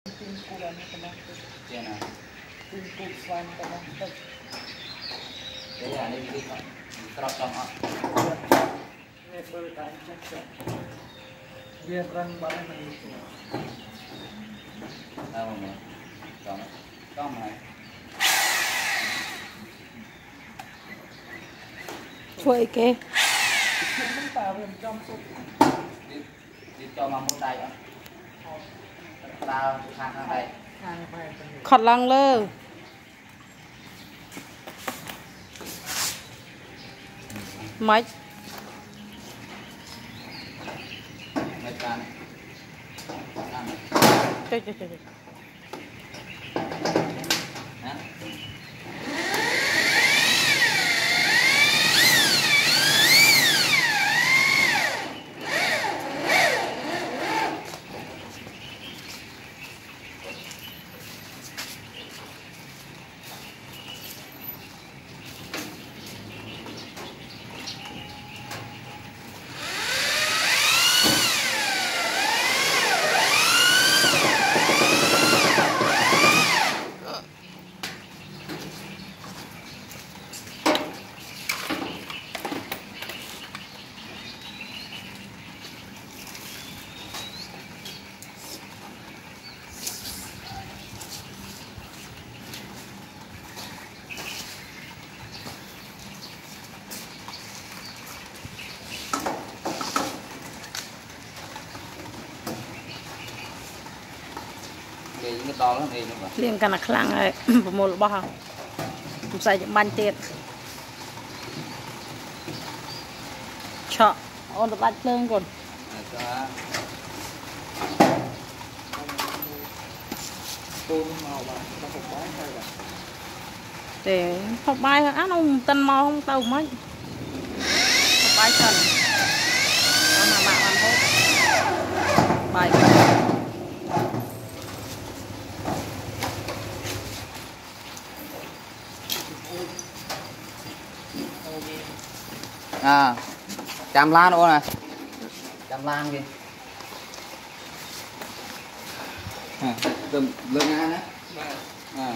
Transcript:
Tim kurang kena tu. Ya nak. Tim kurang kena tu. Jadi ada di terap sama. Level kancing tu. Dia terang barang ni tu. Kamu ni, kamu, kamu ni. Thôi kệ. Đi, cho mà muốn đây ạ. ขัดลังเลิไมัดม่ดการนั่นเจ๊เจ๊เจ๊ គេយើងដល់ហ្នឹងនេះបាទលៀងកាន់តែខ្លាំងហើយប្រមូលរបស់ហ្នឹងមិនស្អីចាំបាញ់ទៀតឆក់អូនទៅបាច់ភ្លើងកូនហើយក៏ពូនមកបាទដល់ពុកបាយហើយបាទទេផុសបាយអានោះមិនតិនមកទៅមិនផុសបាយសិនអត់មកបាក់បានហូបបាយ à. Chạm la nữa này chạm la kìa. À, lượng ăn á. À.